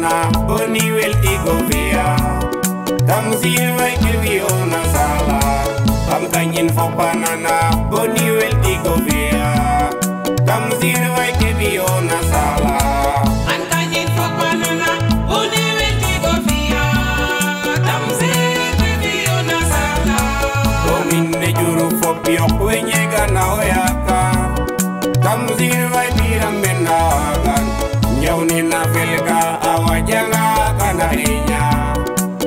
na boni wel igovia tam sie vai kivio na sala. Tam kanyin fopana na boni wel igovia tam sie vai kivio na sala. Yok wenye gana oyaka Tamzir vai pirambe na wagan Nyauni na felga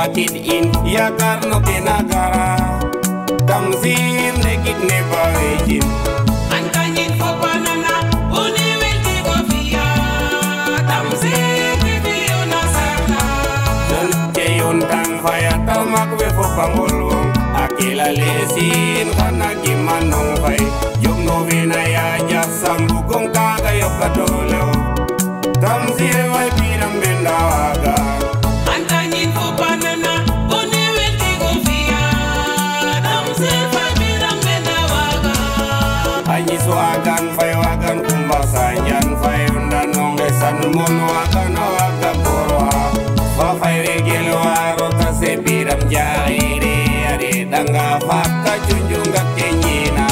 afo atid in ya karno kinagara Tam sir nekik ne bawejin Antanyin fok banana, une welti go via. Tamse revio na sala. Don keyon tang faya tamak we fo pangulung Akila lesin kana gimanong fay Yung novena ya jasam bukong kakayok katolo swagan fay wagan kumbasa jan fay undanong lesan mon wagan waga korwa Fa fay regel waro kase piram jaire Ade danga fakka junjunga kenyina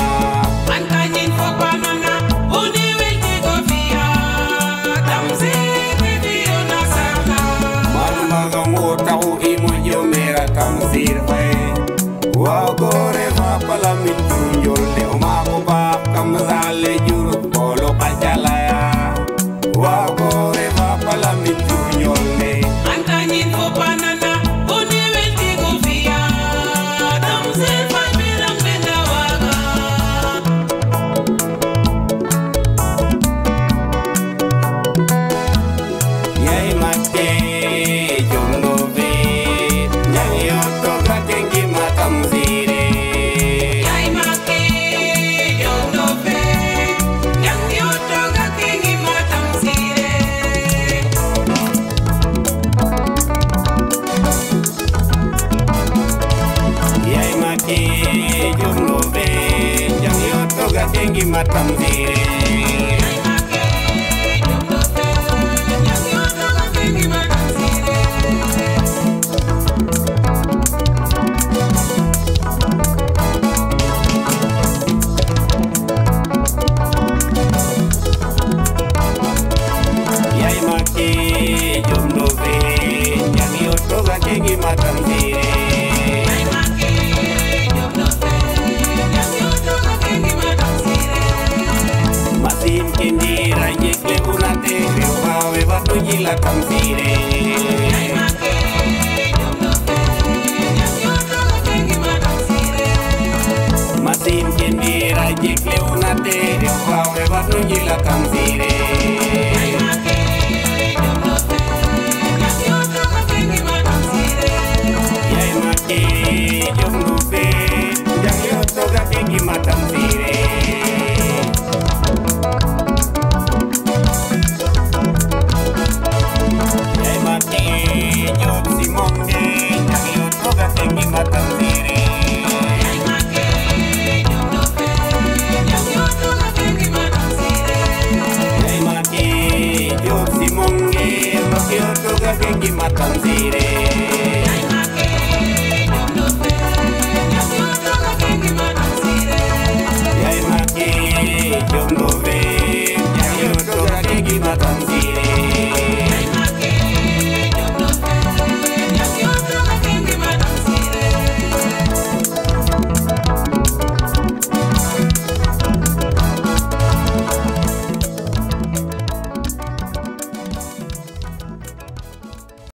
Antanyin fok banana, une welti go via. Tamse revio na sala. Malmaga ngotau imo jomera tamsir fay Wagore fa pala matengi matamviri la confié. Matin quien mira y cleunate, wow, me va a la confié.